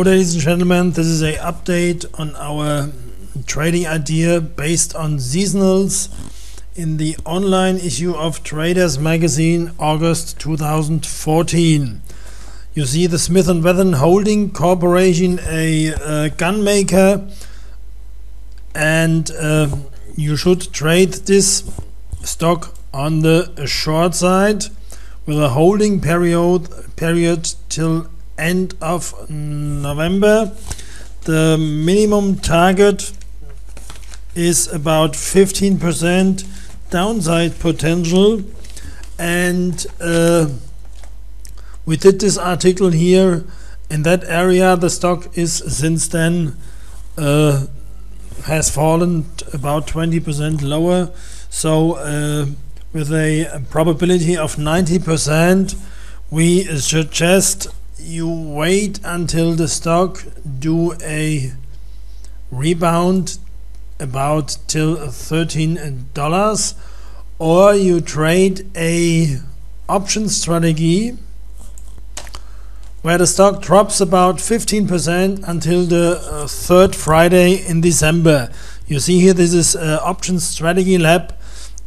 Hello ladies and gentlemen, this is a update on our trading idea based on seasonals in the online issue of Traders Magazine August 2014. You see the Smith & Wesson Holding Corporation, a uh, gun maker, and uh, you should trade this stock on the short side with a holding period period till end of November. The minimum target is about 15% downside potential. And uh, we did this article here. In that area the stock is since then uh, has fallen about 20% lower. So uh, with a probability of 90% we suggest you wait until the stock do a rebound about till $13 or you trade a option strategy where the stock drops about 15% until the uh, third Friday in December. You see here this is uh, option strategy lab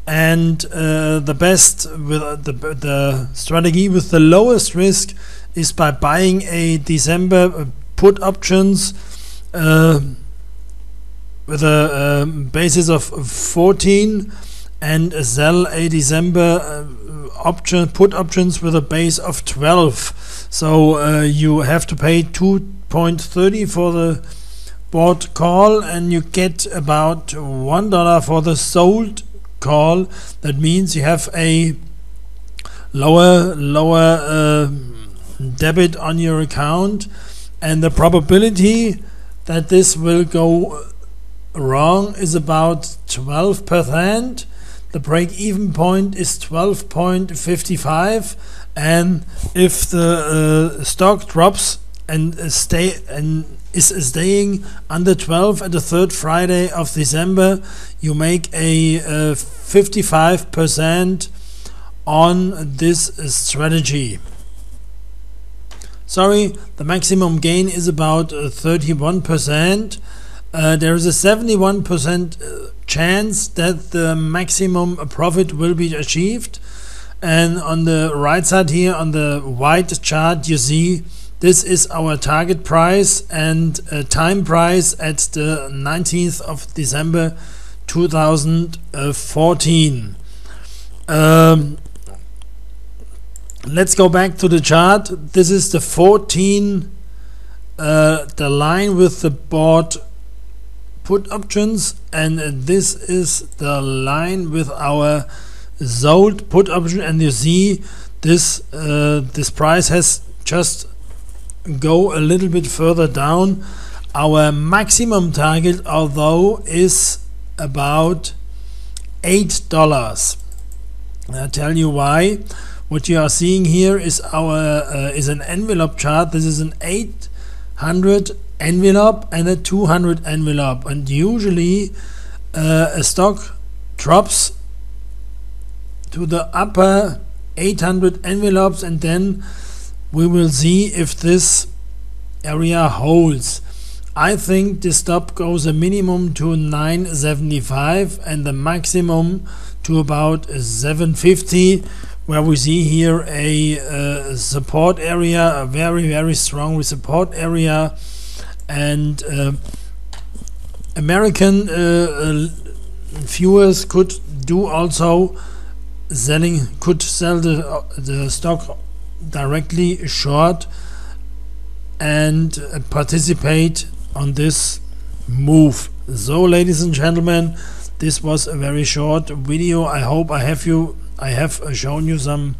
and uh, the best with uh, the, the strategy with the lowest risk is by buying a December uh, put options uh, with a um, basis of 14 and sell a December uh, option put options with a base of 12 so uh, you have to pay 2.30 for the bought call and you get about one dollar for the sold call. That means you have a lower lower uh, debit on your account and the probability that this will go wrong is about 12%. The break-even point is 12.55 and if the uh, stock drops and stay and is staying under 12 at the third Friday of December, you make a 55% uh, on this strategy. Sorry, the maximum gain is about 31%. Uh, uh, there is a 71% uh, chance that the maximum profit will be achieved. And on the right side here, on the white chart, you see this is our target price and uh, time price at the 19th of December 2014. Um, let's go back to the chart. This is the 14, uh, the line with the bought put options, and this is the line with our sold put option. And you see this uh, this price has just go a little bit further down. Our maximum target, although, is about eight dollars. I'll tell you why. What you are seeing here is our uh, is an envelope chart. This is an 800 envelope and a 200 envelope, and usually uh, a stock drops to the upper 800 envelopes, and then we will see if this area holds. I think the stop goes a minimum to 975 and the maximum to about 750 where we see here a uh, support area, a very, very strong support area, and uh, American uh, uh, viewers could do also selling, could sell the, uh, the stock directly short and participate on this move. So, ladies and gentlemen, this was a very short video. I hope I have you I have uh, shown you some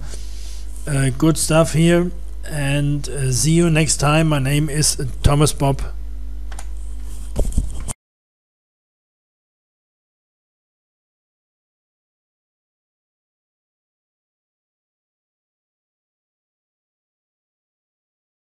uh, good stuff here and uh, see you next time. My name is Thomas Bopp